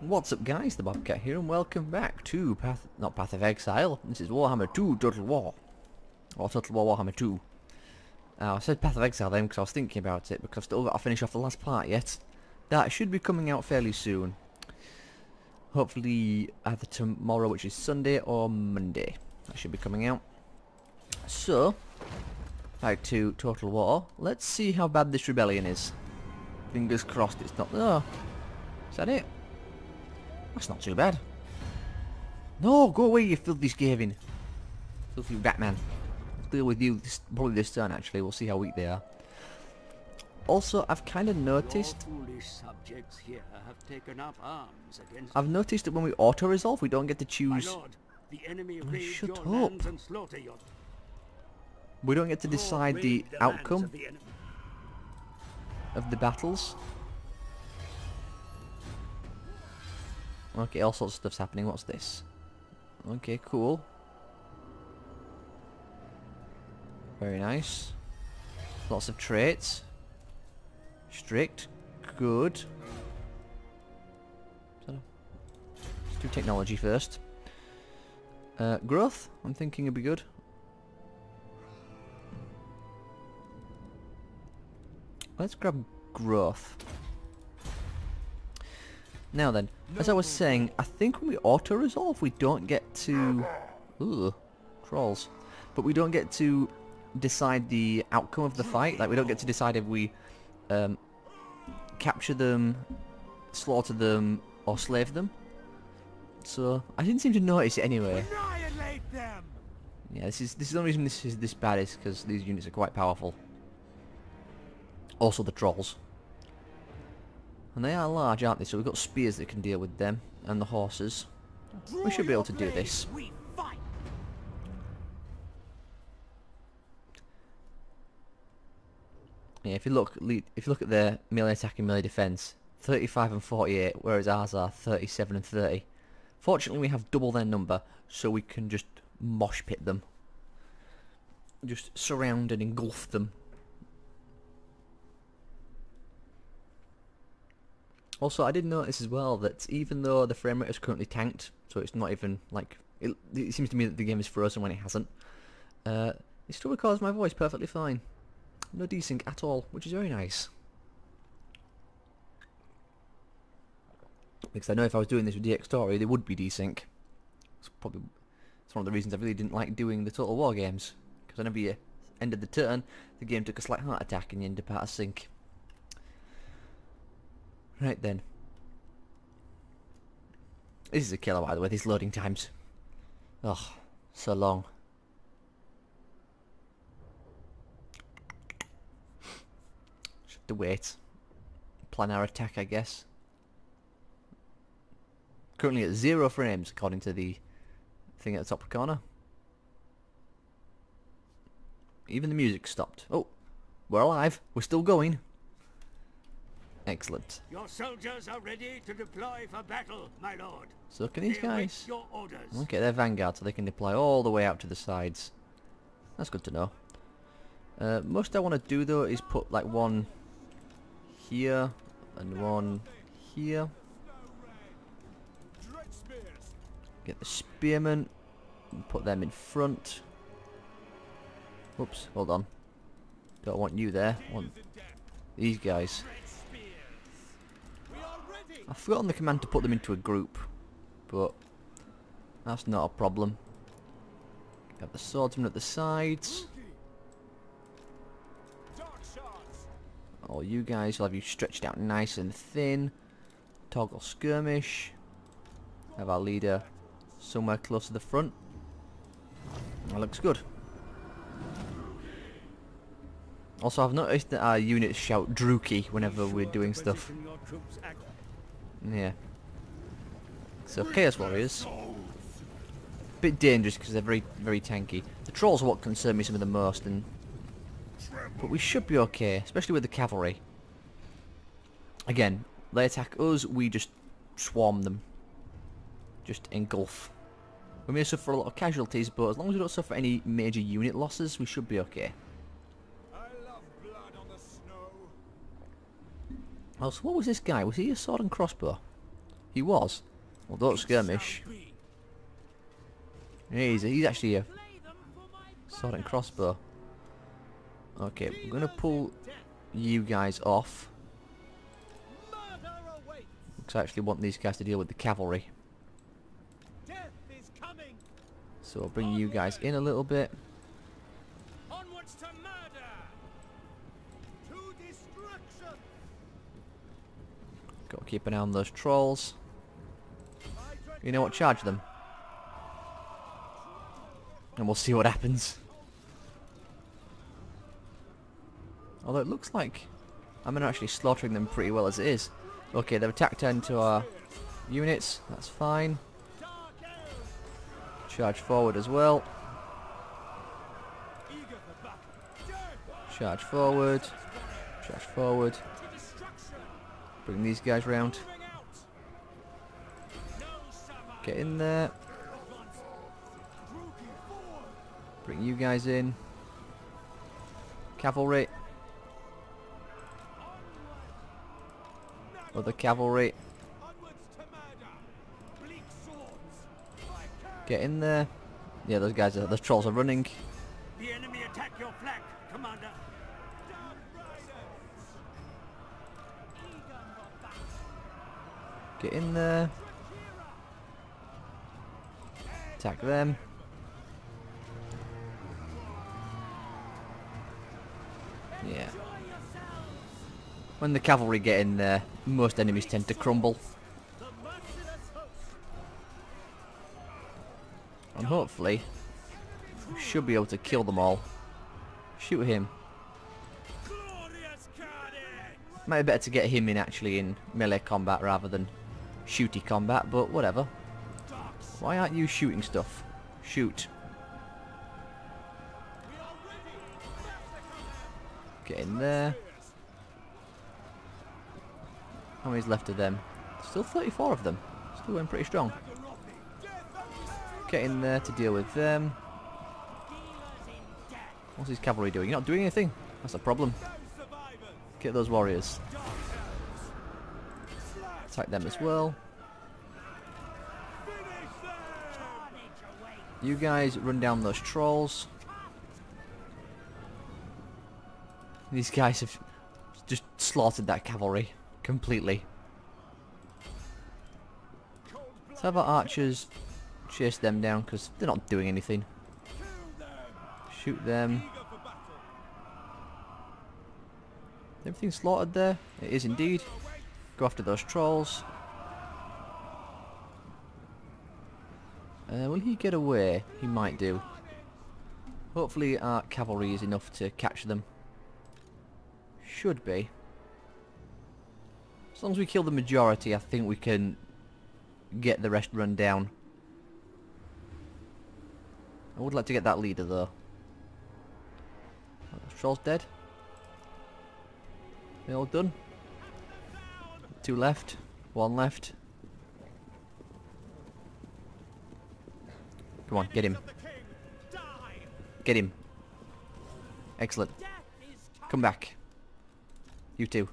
What's up guys, the Bobcat here and welcome back to Path, not Path of Exile, this is Warhammer 2 Total War. Or Total War Warhammer 2. Uh, I said Path of Exile then because I was thinking about it because I've still got to finish off the last part yet. That should be coming out fairly soon. Hopefully either tomorrow which is Sunday or Monday. That should be coming out. So, back to Total War. Let's see how bad this rebellion is. Fingers crossed it's not... Oh, is that it? That's not too bad. No, go away, you filthy Skaven. Filthy Batman. I'll deal with you this, probably this turn, actually. We'll see how weak they are. Also, I've kind of noticed... subjects here have taken up arms against I've noticed that when we auto-resolve, we don't get to choose... lord, the enemy Oh, shut up. and slaughter your We don't get to decide the the outcome of the of the battles. Okay, all sorts of stuff's happening. What's this? Okay, cool. Very nice. Lots of traits. Strict. Good. Let's do technology first. Uh, growth, I'm thinking it'd be good. Let's grab growth. Now then, as I was saying, I think when we auto-resolve we don't get to... Ooh, trolls. But we don't get to decide the outcome of the fight. Like, we don't get to decide if we um, capture them, slaughter them, or slave them. So, I didn't seem to notice it anyway. Yeah, this is this is the only reason this is this bad is because these units are quite powerful. Also the trolls. And they are large, aren't they? So we've got spears that can deal with them, and the horses. We should be able to do this. Yeah, if you look, if you look at their melee attack and melee defense, 35 and 48, whereas ours are 37 and 30. Fortunately, we have double their number, so we can just mosh pit them. Just surround and engulf them. Also, I did notice as well that even though the frame rate is currently tanked, so it's not even like it, it seems to me that the game is frozen when it hasn't. Uh, it still records my voice perfectly fine. No desync at all, which is very nice. Because I know if I was doing this with Dxtory, there would be desync. It's probably it's one of the reasons I really didn't like doing the Total War games. Because whenever you ended the turn, the game took a slight heart attack and you end up out of sync. Right then. This is a killer by the way, these loading times. Oh, so long. Just have to wait. Plan our attack, I guess. Currently at zero frames, according to the thing at the top corner. Even the music stopped. Oh, we're alive. We're still going. Excellent. Your soldiers are ready to deploy for battle, my lord. So can these guys... your orders. Okay, they're vanguard, so they can deploy all the way out to the sides. That's good to know. Uh, most I want to do though is put like one here and one here. Get the spearmen and put them in front. Oops, hold on. Don't want you there. Want these guys. I've forgotten the command to put them into a group, but that's not a problem. Got the swordsman at the sides. All you guys will have you stretched out nice and thin. Toggle skirmish. Have our leader somewhere close to the front. That looks good. Also, I've noticed that our units shout Druchii whenever we're doing stuff. Position your troops at- Yeah. So Chaos Warriors, bit dangerous because they're very, very tanky. The trolls are what concern me some of the most, and but we should be okay, especially with the cavalry. Again, they attack us, we just swarm them, just engulf. We may suffer a lot of casualties, but as long as we don't suffer any major unit losses, we should be okay. Oh, so what was this guy? Was he a sword and crossbow? He was. Well, don't skirmish. He's, he's actually a sword and crossbow. Okay, we're going to pull you guys off. Because I actually want these guys to deal with the cavalry. So I'll bring you guys in a little bit. Got to keep an eye on those trolls. You know what? Charge them. And we'll see what happens. Although it looks like I'm actually slaughtering them pretty well as it is. Okay, they've attacked into our units. That's fine. Charge forward as well. Charge forward. Charge forward. Bring these guys round. Get in there. Bring you guys in. Cavalry. Other cavalry. Get in there. Yeah, those guys are, those trolls are running. Get in there. Attack them. Yeah. When the cavalry get in there, most enemies tend to crumble. And hopefully, we should be able to kill them all. Shoot him. Might be better to get him in actually in melee combat rather than shooty combat, but whatever. Why aren't you shooting stuff? Shoot. Get in there. How many's left of them? Still 34 of them. Still going pretty strong. Get in there to deal with them. What's his cavalry doing? You're not doing anything. That's a problem. Get those warriors. Attack them as well. You guys run down those trolls. These guys have just slaughtered that cavalry completely. Let's have our archers chase them down because they're not doing anything. Shoot them. Everything slaughtered there? It is indeed. Go after those trolls. Uh, will he get away? He might do. Hopefully our cavalry is enough to catch them. Should be. As long as we kill the majority, I think we can get the rest run down. I would like to get that leader though. Oh, Troll's dead. They all done? Two left. One left. Come on, get him. Get him. Excellent. Come back. You two.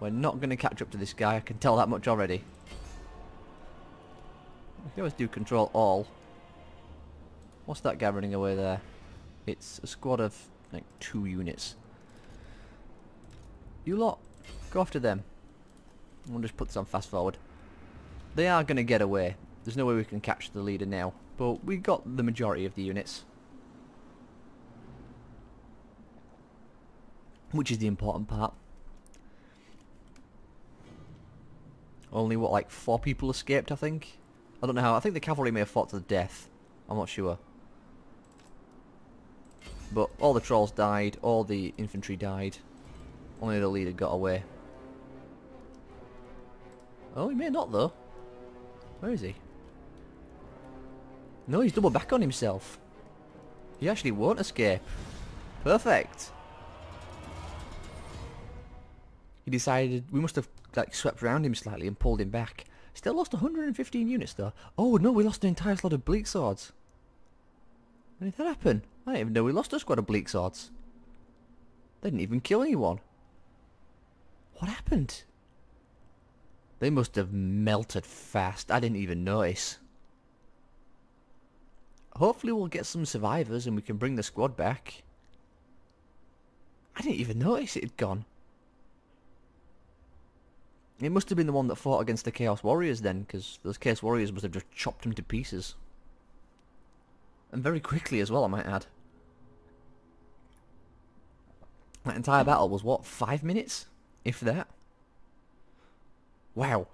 We're not going to catch up to this guy, I can tell that much already. Can always do control all. What's that guy running away there? It's a squad of like two units. You lot, go after them. We'll just put this on fast forward. They are going to get away. There's no way we can catch the leader now. But we got the majority of the units. Which is the important part. Only, what, like four people escaped, I think? I don't know how. I think the cavalry may have fought to the death. I'm not sure. But all the trolls died, all the infantry died. Only the leader got away. Oh, he may not though. Where is he? No, he's double back on himself. He actually won't escape. Perfect. He decided we must have like swept around him slightly and pulled him back. Still lost 115 units though. Oh no, we lost an entire slot of Bleakswords. When did that happen? I didn't even know we lost a squad of Bleakswords. They didn't even kill anyone. What happened? They must have melted fast. I didn't even notice. Hopefully we'll get some survivors and we can bring the squad back. I didn't even notice it had gone. It must have been the one that fought against the Chaos Warriors then, because those Chaos Warriors must have just chopped him to pieces. And very quickly as well, I might add. That entire battle was what, five minutes? If that? Wow.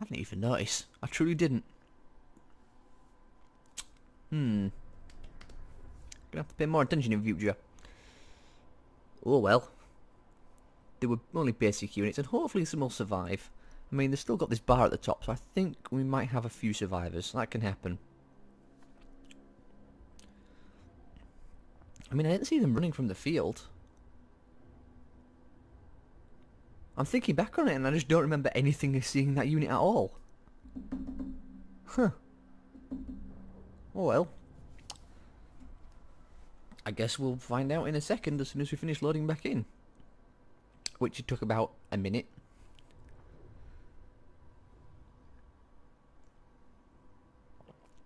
I didn't even notice. I truly didn't. Hmm. Gonna have to pay more attention in future. Oh well. They were only basic units and hopefully some will survive. I mean, they've still got this bar at the top, so I think we might have a few survivors. That can happen. I mean, I didn't see them running from the field. I'm thinking back on it and I just don't remember anything of seeing that unit at all. Huh. Oh well. I guess we'll find out in a second as soon as we finish loading back in. Which it took about a minute.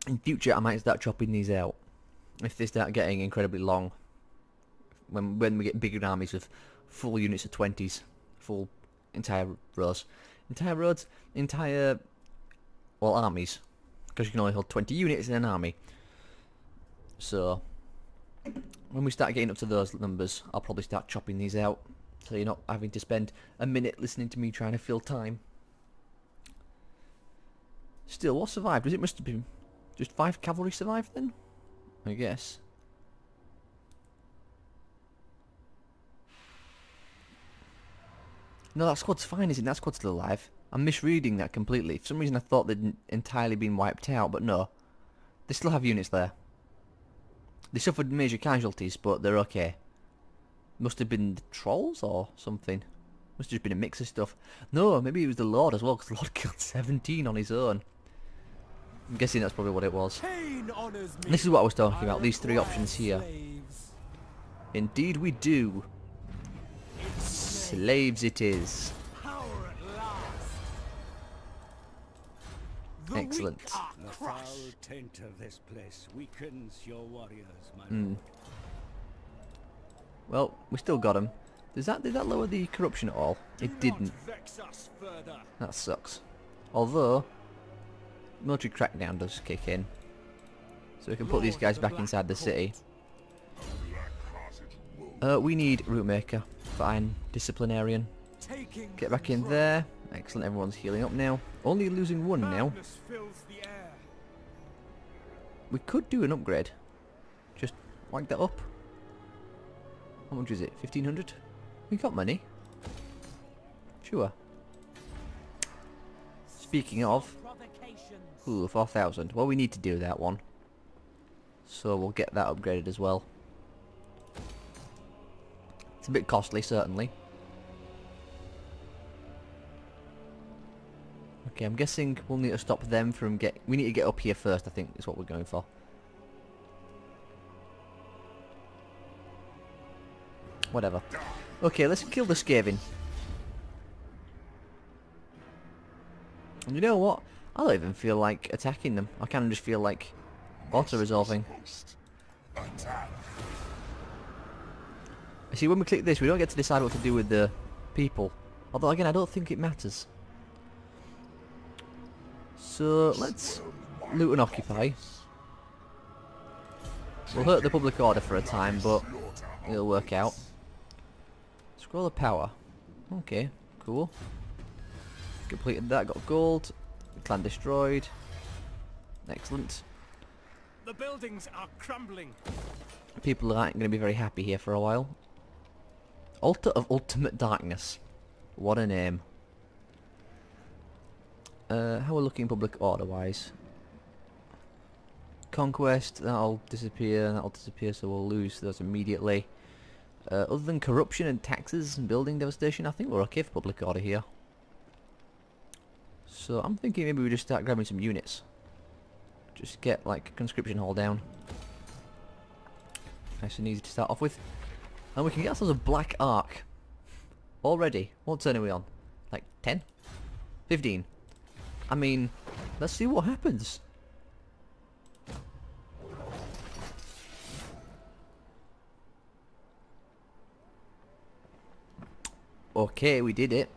In future I might start chopping these out. If they start getting incredibly long. When when we get bigger armies with full units of 20s. Full entire rows. Entire roads, entire, well, armies. Because you can only hold 20 units in an army. So, when we start getting up to those numbers, I'll probably start chopping these out. So you're not having to spend a minute listening to me trying to fill time. Still, what survived? Was it must have been just five cavalry survived then? I guess. No, that squad's fine, isn't it? That squad's still alive. I'm misreading that completely. For some reason I thought they'd entirely been wiped out, but no. They still have units there. They suffered major casualties, but they're okay. Must have been the trolls or something. Must have just been a mix of stuff. No, maybe it was the Lord as well, because the Lord killed 17 on his own. I'm guessing that's probably what it was. This is what I was talking about, these three options here. Indeed we do. Slaves it is. Excellent. The foul taint of this place weakens your warriors, my Hmm. lord. Well, we still got him. Does that did that lower the corruption at all? It Do not didn't. vex us further. That sucks. Although, military crackdown does kick in. So we can put these guys the back inside the Black city. Uh, we need Rootmaker. Fine. Disciplinarian. Get back in there. Excellent, everyone's healing up now. Only losing one now. Madness fills the air. We could do an upgrade. Just whack that up. How much is it? 1500? We got money. Sure. Speaking of, ooh, 4000. Well, we need to do that one. So we'll get that upgraded as well. A bit costly, certainly. Okay, I'm guessing we'll need to stop them from get. We need to get up here first. I think is what we're going for. Whatever. Okay, let's kill the Skaven. And you know what? I don't even feel like attacking them. I kind of just feel like auto-resolving. See, when we click this, we don't get to decide what to do with the people. Although, again, I don't think it matters. So, let's loot and occupy. We'll hurt the public order for a time, but it'll work out. Scroll of power. Okay, cool. Completed that, got gold. Clan destroyed. Excellent. The buildings are crumbling. People aren't going to be very happy here for a while. Altar of Ultimate Darkness. What a name. Uh, how are we looking public order wise? Conquest, that'll disappear, that'll disappear, so we'll lose those immediately. Uh, other than corruption and taxes and building devastation, I think we're okay for public order here. So I'm thinking maybe we just start grabbing some units. Just get like conscription hall down. Nice and easy to start off with. And we can get ourselves a Black Ark. Already. What turn are we on? Like 10? 15? I mean, let's see what happens. Okay, we did it.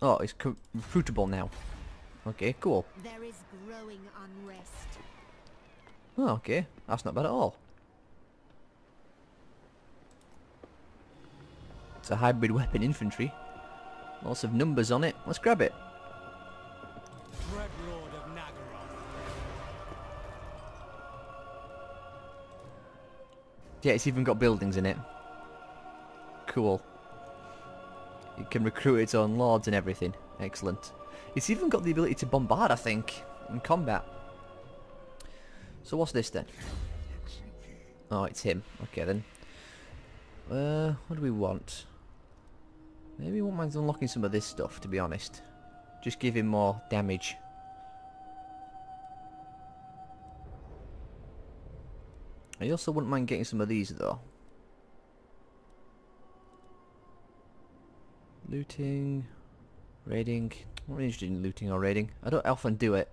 Oh, it's recruitable now. Okay, cool. There is growing unrest. Oh, okay. That's not bad at all. It's a hybrid weapon infantry. Lots of numbers on it. Let's grab it. Yeah, it's even got buildings in it. Cool. It can recruit its own lords and everything. Excellent. It's even got the ability to bombard, I think, in combat. So what's this then? Oh, it's him. Okay then. Uh, what do we want? Maybe we won't mind unlocking some of this stuff, to be honest. Just give him more damage. I also wouldn't mind getting some of these, though. Looting, raiding. I'm not interested in looting or raiding. I don't often do it.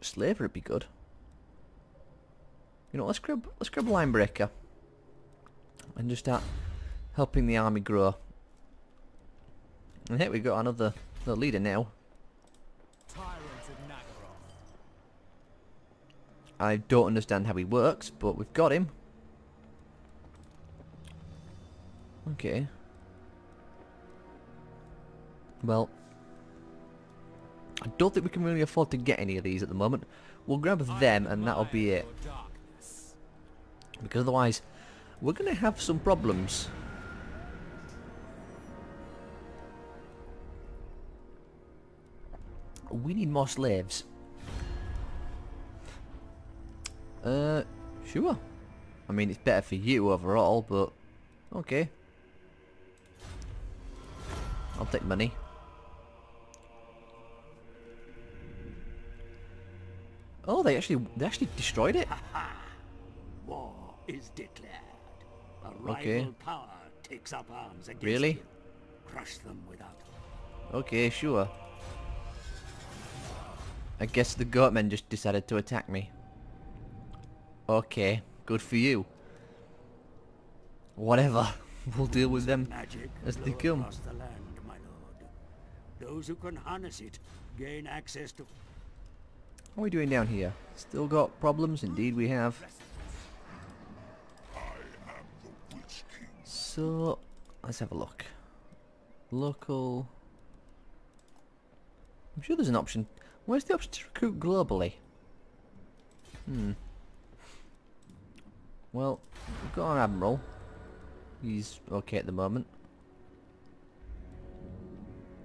Slavery would be good. You know, let's grab let's grab line breaker and just start helping the army grow. And here we've got another, another leader now. I don't understand how he works, but we've got him. Okay. Well, I don't think we can really afford to get any of these at the moment. We'll grab them and that'll be it. Because otherwise, we're going to have some problems. We need more slaves. Uh, sure. I mean, it's better for you overall, but okay. I'll take money. Oh, they actually they actually destroyed it. War is declared. A rival Okay. power takes up arms against Really? you. Crush them without Okay, sure. I guess the goatmen just decided to attack me. Okay, good for you. Whatever, we'll deal with them. magic As they come. the land, my lord. Those who can harness it gain access to How are we doing down here? Still got problems? Indeed we have. So, let's have a look. Local... I'm sure there's an option. Where's the option to recruit globally? Hmm. Well, we've got our admiral. He's okay at the moment.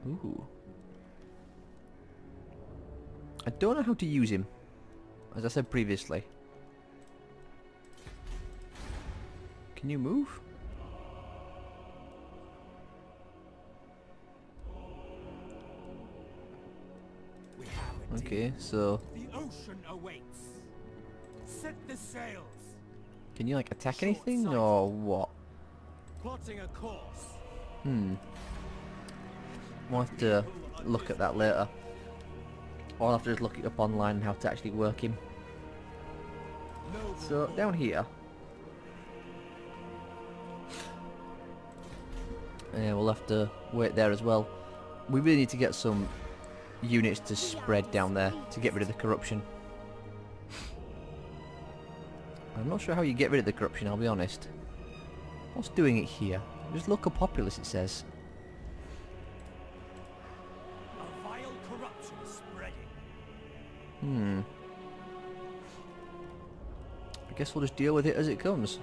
Ooh. I don't know how to use him, as I said previously. Can you move? We have a Okay, so The ocean awaits. Set the sails. can you like attack anything or what? Plotting a course. Hmm. We'll have to look at that later. Or I'll have to just look it up online how to actually work him. So down here. Yeah, we'll have to wait there as well. We really need to get some units to spread down there to get rid of the corruption. I'm not sure how you get rid of the corruption, I'll be honest. What's doing it here? Just look local populace, it says. Hmm. I guess we'll just deal with it as it comes.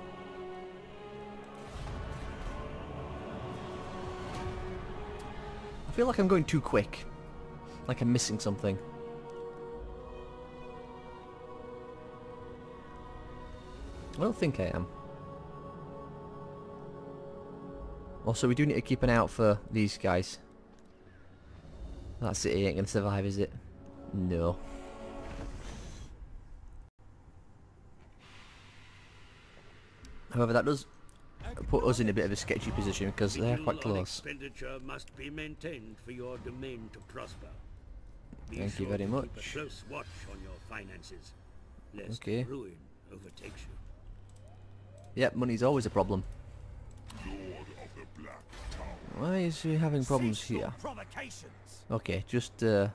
I feel like I'm going too quick. Like I'm missing something. I don't think I am. Also, we do need to keep an eye out for these guys. That city ain't gonna survive, is it? No. However, that does put us in a bit of a sketchy position because they're quite close. expenditure must be maintained for your domain to prosper. Be Thank you very much. Keep a close watch on your finances, lest Okay. ruin overtakes you. Yep, money's always a problem. Why is he having problems here? Okay, just uh,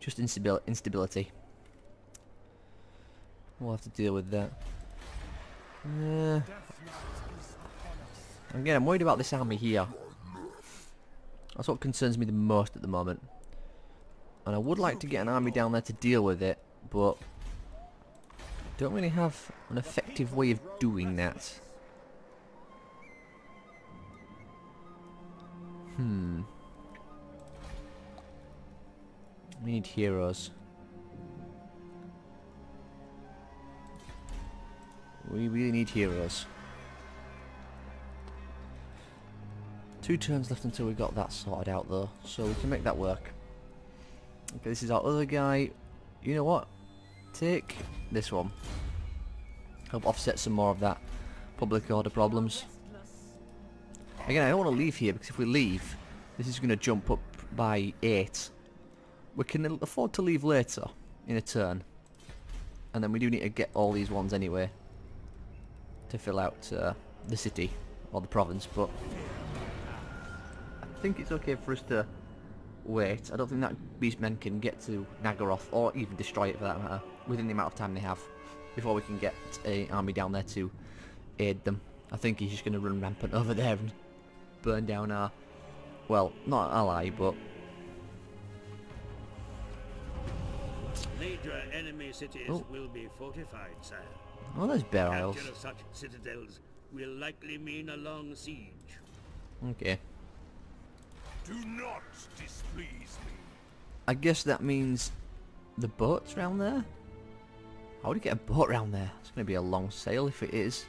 just instabil instability. We'll have to deal with that. Uh, again, I'm worried about this army here. That's what concerns me the most at the moment. And I would like to get an army down there to deal with it, but don't really have an effective way of doing that. Hmm. We need heroes. We really need heroes. Two turns left until we got that sorted out though, so we can make that work. Okay, this is our other guy. You know what? Take this one. Help offset some more of that public order problems. Again, I don't want to leave here because if we leave, this is going to jump up by 8. We can afford to leave later in a turn. And then we do need to get all these ones anyway to fill out uh, the city or the province, but I think it's okay for us to wait. I don't think that beastmen can get to Naggaroth or even destroy it for that matter within the amount of time they have before we can get an army down there to aid them. I think he's just going to run rampant over there and burn down our, well, not ally, but Major enemy cities Oh. will be fortified, sire. Oh, there's bear isles. Capture of such citadels will likely mean a long siege. Okay, Do not displease me. I guess that means the boat's round there. How would you get a boat round there? It's going to be a long sail if it is.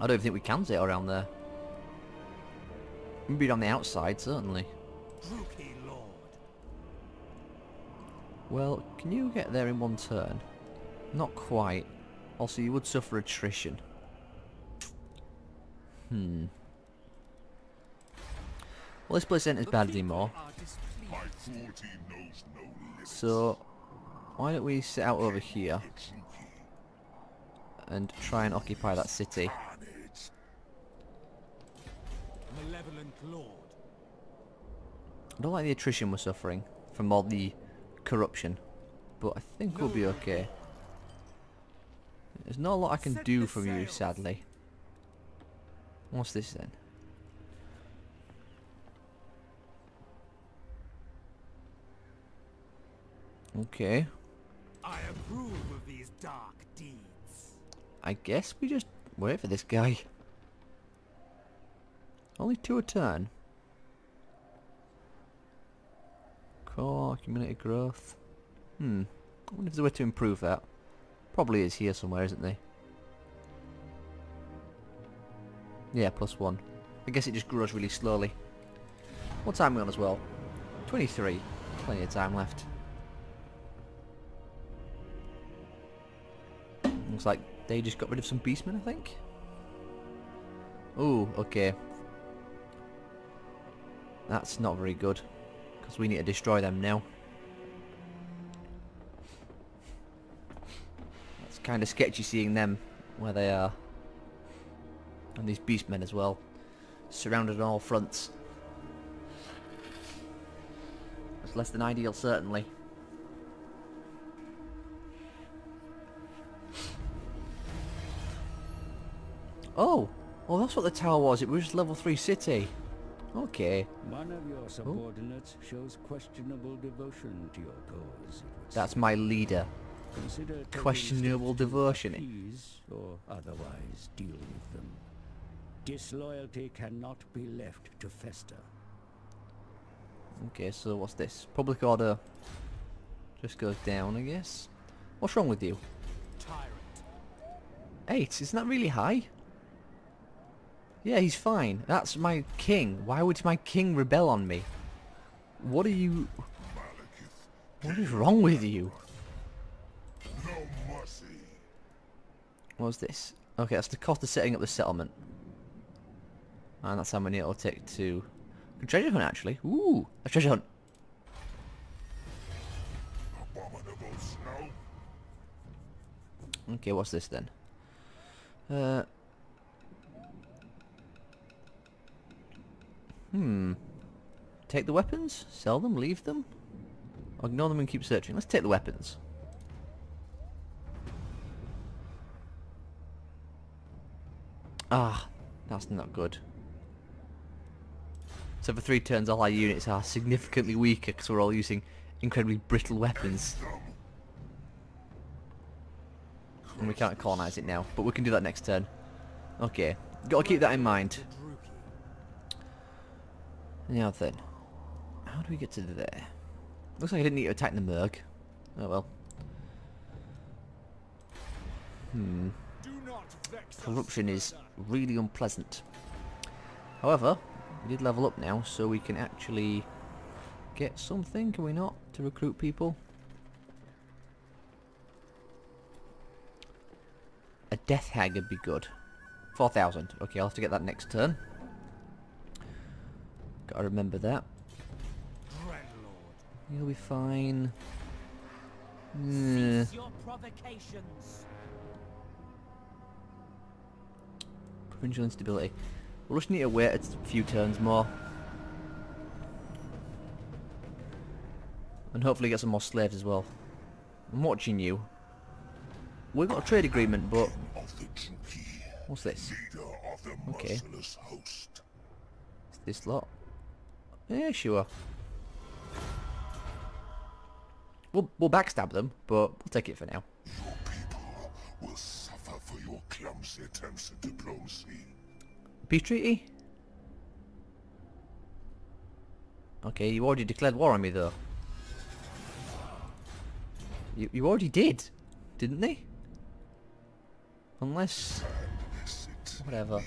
I don't think we can sail around there. Maybe on the outside, certainly. Well, can you get there in one turn? Not quite. Also, you would suffer attrition. Hmm. Well, this place ain't as bad anymore. So, why don't we sit out over here and try and occupy that city? I don't like the attrition we're suffering from all the corruption, but I think we'll be okay. There's not a lot I can Set do from you, sadly. What's this then? Okay, I approve of these dark deeds. I guess we just wait for this guy. Only two a turn. Core, community growth. Hmm. I wonder if there's a way to improve that. Probably is here somewhere, isn't they? Yeah, plus one. I guess it just grows really slowly. What time are we on as well? 23. Plenty of time left. Looks like they just got rid of some beastmen, I think. Ooh, okay. That's not very good. Because we need to destroy them now. Kind of sketchy seeing them where they are. And these beastmen as well. Surrounded on all fronts. That's less than ideal, certainly. Oh! Oh, that's what the tower was. It was just level 3 city. Okay. One of your oh. subordinates shows questionable devotion to your cause. That's my leader. Consider questionable devotion. appease or otherwise deal with them. Disloyalty cannot be left to fester. Okay, so what's this? Public order just goes down, I guess. What's wrong with you? Tyrant. Eight? Isn't that really high? Yeah, he's fine. That's my king. Why would my king rebel on me? What are you... What is wrong with you? No mercy. What was this? Okay, that's the cost of setting up the settlement. And that's how many it'll take to... Treasure hunt, actually. Ooh, a treasure hunt. Okay, what's this then? Uh... Hmm. Take the weapons? Sell them? Leave them? Ignore them and keep searching? Let's take the weapons. Ah, that's not good. So for three turns all our units are significantly weaker because we're all using incredibly brittle weapons. And we can't colonize it now, but we can do that next turn. Okay, gotta keep that in mind. Now then, how do we get to there? Looks like I didn't need to attack the Merg. Oh well. Hmm. Do not vex us Corruption is. Really unpleasant. However, we did level up now, so we can actually get something, can we not, to recruit people? A death hag would be good. 4,000. Okay, I'll have to get that next turn. Gotta remember that. You'll be fine. Hmm. Cease your provocations. Provincial instability. We'll just need to wait a few turns more. And hopefully get some more slaves as well. I'm watching you. We've got a trade agreement, but... What's this? Okay. host. Is this lot? Yeah, sure. We'll, we'll backstab them, but we'll take it for now. Your people will suffer for your clumsy attempts at diplomacy. Peace treaty? Okay, you already declared war on me though. You, you already did, didn't they? Unless... Whatever.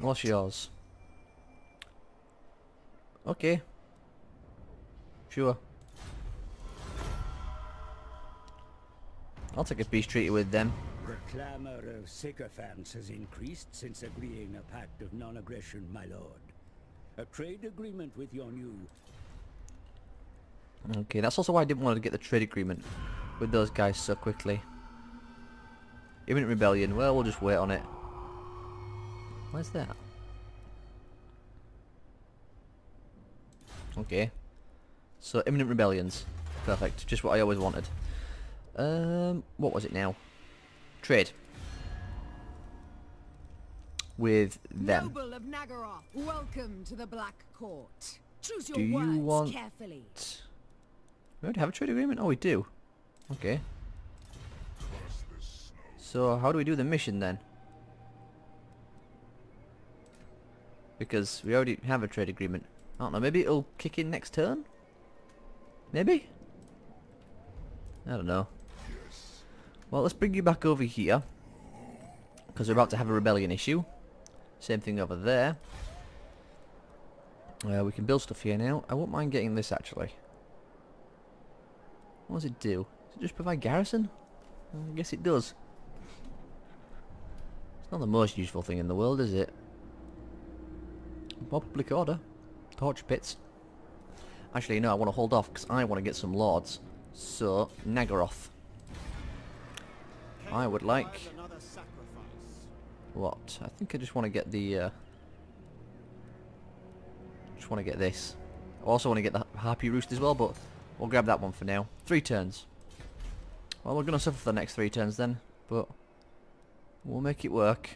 What's yours? Okay. Sure. I'll take a peace treaty with them. The clamor of sycophants has increased since agreeing a pact of non-aggression, my lord. A trade agreement with your new... Okay, that's also why I didn't want to get the trade agreement with those guys so quickly. Imminent rebellion, well, we'll just wait on it. Where's that? Okay. So, imminent rebellions. Perfect, just what I always wanted. Um, what was it now? Trade. With them. Noble of Naggaroth, welcome to the Black Court. Choose your Do you words want- carefully. We already have a trade agreement? Oh, we do. Okay. Cross the snow. So how do we do the mission then? Because we already have a trade agreement. I don't know, maybe it'll kick in next turn? Maybe? I don't know. Well, let's bring you back over here. Because we're about to have a rebellion issue. Same thing over there. Uh, we can build stuff here now. I won't mind getting this actually. What does it do? Does it just provide garrison? I guess it does. It's not the most useful thing in the world, is it? Public order. Torch pits. Actually, no, I want to hold off because I want to get some lords. So, Naggaroth. I would like... What? I think I just want to get the... Uh, just want to get this. I also want to get the Harpy Roost as well, but we'll grab that one for now. Three turns. Well, we're going to suffer for the next three turns then, but we'll make it work.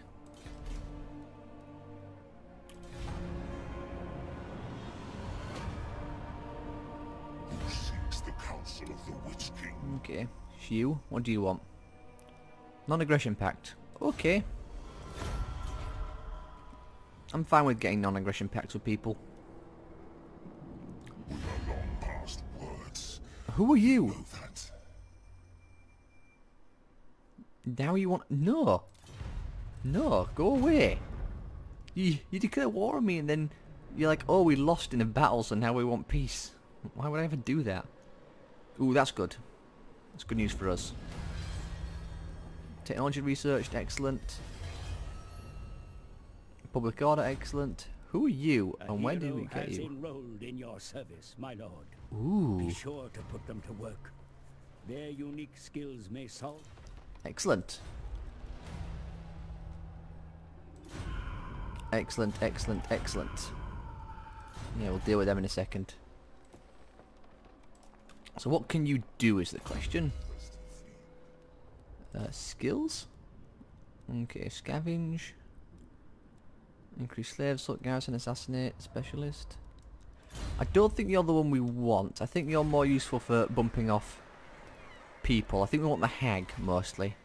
Who seeks the counsel of the Witch King? Okay. Hugh, what do you want? Non-aggression pact. Okay. I'm fine with getting non-aggression pacts with people. Are. Who are you? Now you want... No. No, go away. You, you declare war on me and then you're like, oh, we lost in a battle, so now we want peace. Why would I ever do that? Ooh, that's good. That's good news for us. Technology researched, excellent. Public order, excellent. Who are you, A and where did we get you? enrolled in your service, my lord. Ooh, Be sure to put them to work. Their unique skills may solve excellent. Excellent, excellent, excellent. Yeah, we'll deal with them in a second. So what can you do is the question. Uh, skills? Okay, scavenge. Increase slaves, assault garrison, assassinate, specialist. I don't think you're the one we want. I think you're more useful for bumping off people. I think we want the hag mostly.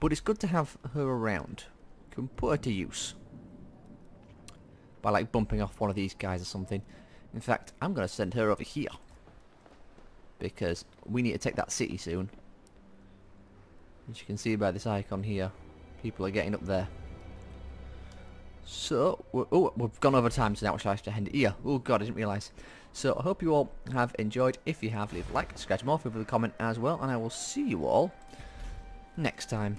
But it's good to have her around. Can put her to use. By like bumping off one of these guys or something. In fact, I'm going to send her over here. Because we need to take that city soon. As you can see by this icon here, people are getting up there. So, oh, we've gone over time, so now I to end it here. Oh god, I didn't realise. So, I hope you all have enjoyed. If you have, leave a like, subscribe more, leave a comment as well, and I will see you all next time.